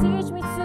search me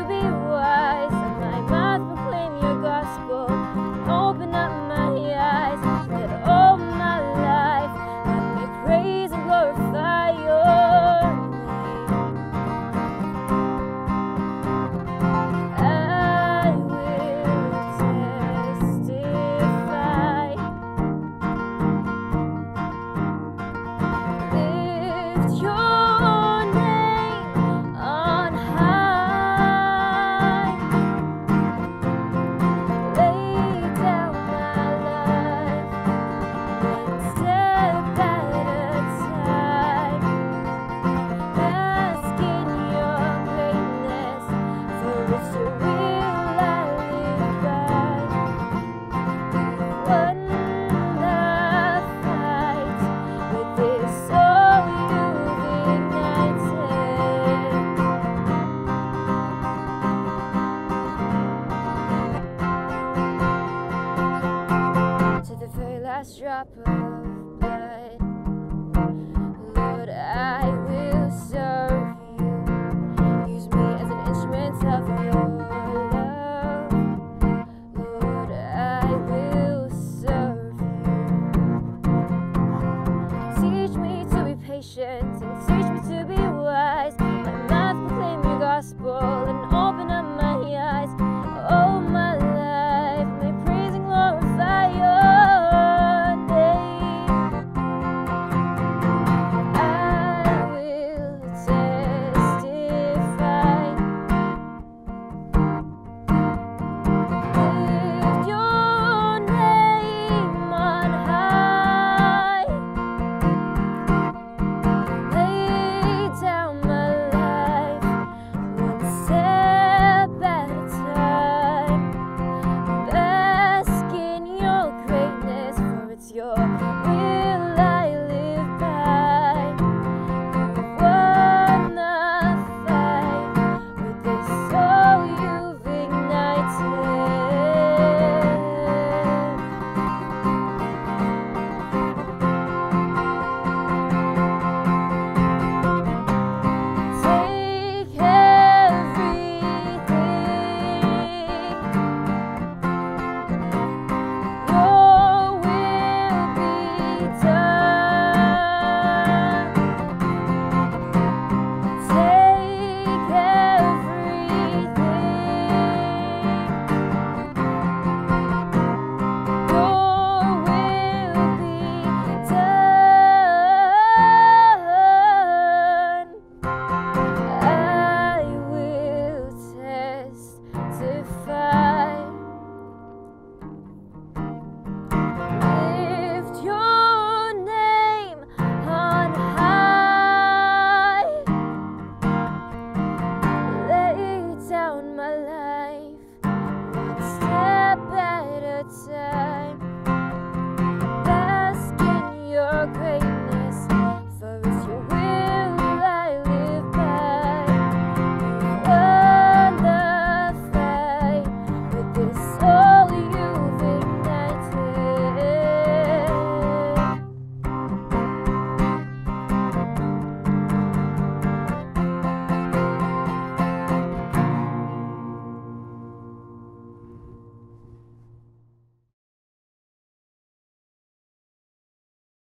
last drop of blood. Lord, I will serve you. Use me as an instrument of your love. Lord, I will serve you. Teach me to be patient time. Bask in your grace.